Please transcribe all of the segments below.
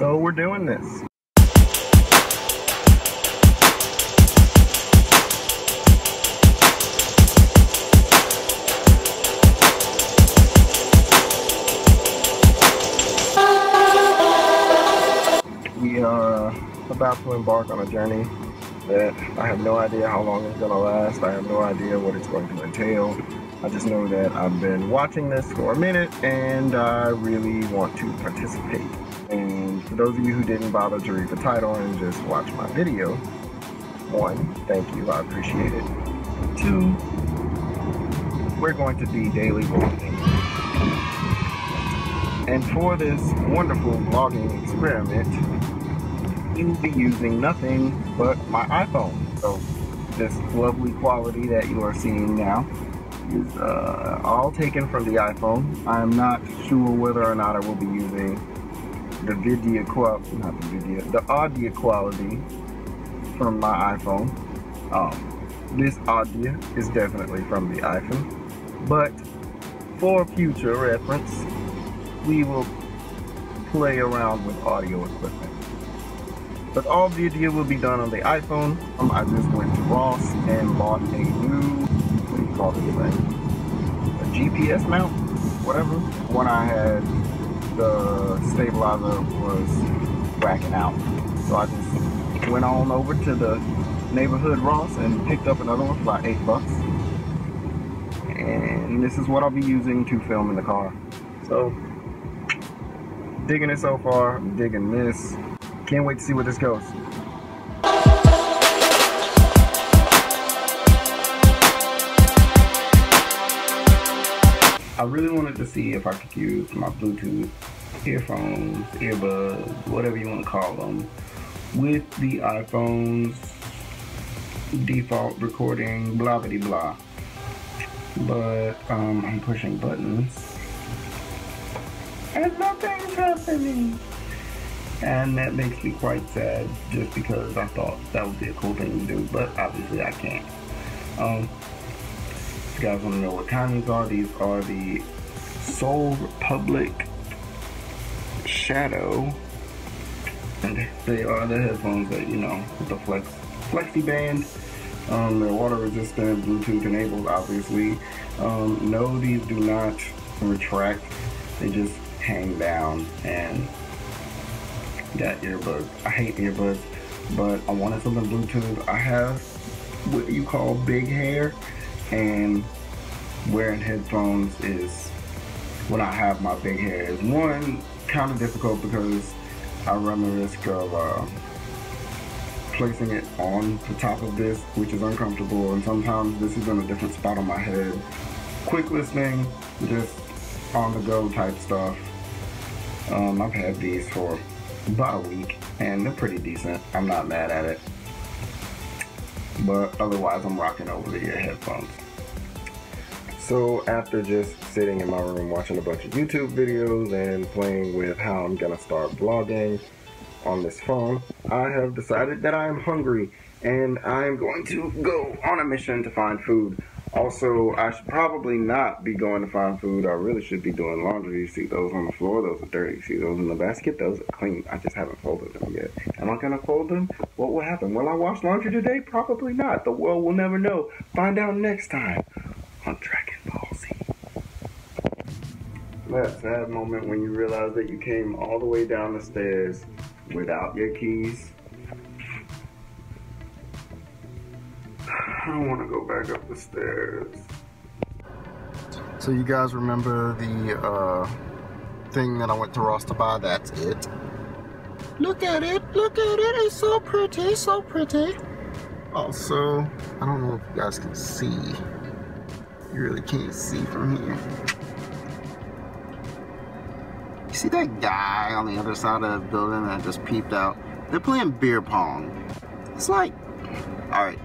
So we're doing this. We are about to embark on a journey that I have no idea how long it's going to last. I have no idea what it's going to entail. I just know that I've been watching this for a minute and I really want to participate. And for those of you who didn't bother to read the title and just watch my video, one, thank you, I appreciate it. Two, we're going to be daily vlogging. And for this wonderful vlogging experiment, we will be using nothing but my iPhone. So this lovely quality that you are seeing now is uh, all taken from the iPhone. I'm not sure whether or not I will be using the video quality, not the video, the audio quality from my iPhone. Um, this audio is definitely from the iPhone, but for future reference, we will play around with audio equipment. But all video will be done on the iPhone. Um, I just went to Ross and bought a new, what do you call this thing? A GPS mount, whatever. When I had the stabilizer was whacking out. So I just went on over to the neighborhood Ross and picked up another one for about eight bucks. And this is what I'll be using to film in the car. So digging it so far, I'm digging this. Can't wait to see where this goes. I really wanted to see if I could use my Bluetooth earphones, earbuds, whatever you want to call them, with the iPhone's default recording blah blah blah. But um, I'm pushing buttons and nothing's happening. And that makes me quite sad just because I thought that would be a cool thing to do, but obviously I can't. Um, you guys want to know what these are, these are the Soul Republic Shadow. And they are the headphones that, you know, with the flex flexi band. Um, they're water resistant, Bluetooth enabled, obviously. Um, no, these do not retract. They just hang down and got earbuds. I hate earbuds, but I wanted something Bluetooth. I have what you call big hair, and wearing headphones is when I have my big hair is one kind of difficult because I run the risk of uh, placing it on the top of this, which is uncomfortable, and sometimes this is in a different spot on my head. Quick listening, just on the go type stuff. Um, I've had these for about a week and they're pretty decent. I'm not mad at it. But otherwise, I'm rocking over the ear headphones. So after just sitting in my room watching a bunch of YouTube videos and playing with how I'm gonna start vlogging on this phone, I have decided that I am hungry and I'm going to go on a mission to find food. Also, I should probably not be going to find food. I really should be doing laundry. You see those on the floor? Those are dirty. You see those in the basket? Those are clean. I just haven't folded them yet. Am I to fold them? What will happen? Will I wash laundry today? Probably not. The world will never know. Find out next time That sad moment when you realize that you came all the way down the stairs without your keys. I don't want to go back up the stairs. So you guys remember the uh, thing that I went to Ross to buy? That's it. Look at it, look at it, it's so pretty, so pretty. Also, I don't know if you guys can see. You really can't see from here. See that guy on the other side of the building that just peeped out? They're playing beer pong. It's like, all right,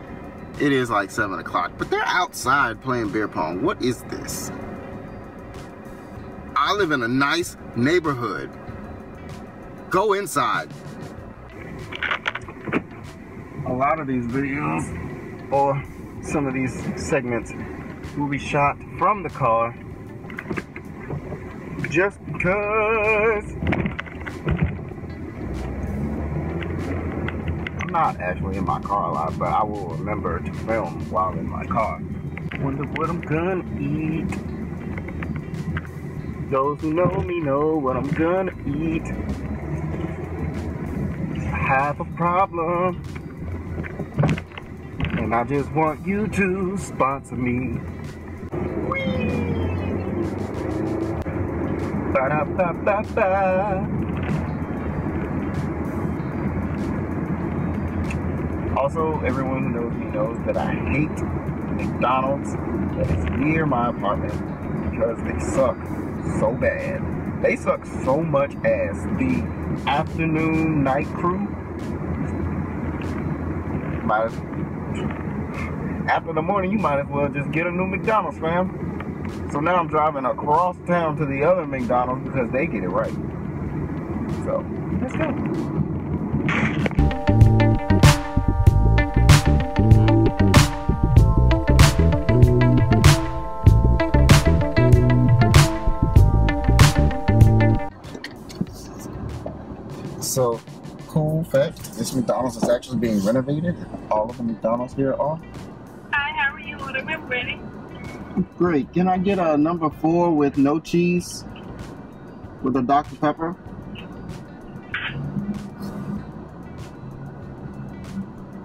it is like 7 o'clock, but they're outside playing beer pong. What is this? I live in a nice neighborhood. Go inside. A lot of these videos, or some of these segments, will be shot from the car just because I'm not actually in my car a lot, but I will remember to film while in my car. Wonder what I'm gonna eat. Those who know me know what I'm gonna eat. I have a problem. And I just want you to sponsor me. Da ba ba ba. Also, everyone who knows me knows that I hate McDonald's that is near my apartment because they suck so bad. They suck so much as The afternoon night crew might after the morning you might as well just get a new McDonald's fam. So now I'm driving across town to the other McDonald's because they get it right. So let's go. So, cool fact, this McDonald's is actually being renovated. All of the McDonald's here are. Great. Can I get a number four with no cheese? With a Dr. Pepper?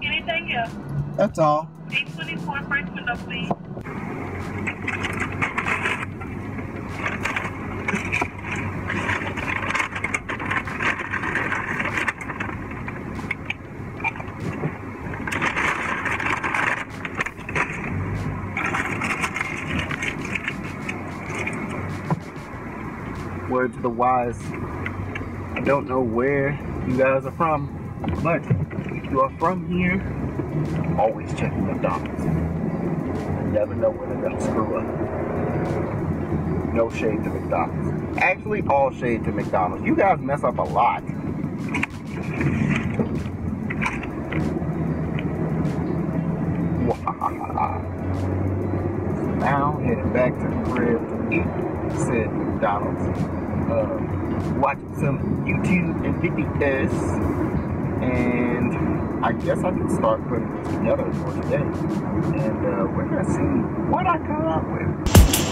Anything else? That's all. 824 first window, please. Word to the wise. I don't know where you guys are from, but if you are from here, always check McDonald's. You never know when they're gonna screw up. No shade to McDonald's. Actually, all shade to McDonald's. You guys mess up a lot. now heading back to the crib to eat said McDonald's. Uh, watching some YouTube and videos. And I guess I can start putting this together for today. And uh, we're gonna see what I come up with.